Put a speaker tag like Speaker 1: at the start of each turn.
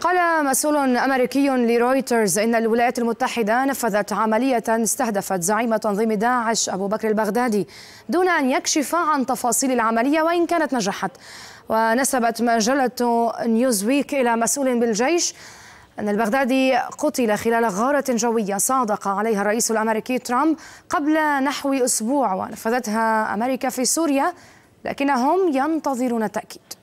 Speaker 1: قال مسؤول أمريكي لرويترز إن الولايات المتحدة نفذت عملية استهدفت زعيم تنظيم داعش أبو بكر البغدادي دون أن يكشف عن تفاصيل العملية وإن كانت نجحت. ونسبت مجلة نيوزويك إلى مسؤول بالجيش أن البغدادي قتل خلال غارة جوية صادق عليها الرئيس الأمريكي ترامب قبل نحو أسبوع. ونفذتها أمريكا في سوريا لكنهم ينتظرون التأكيد.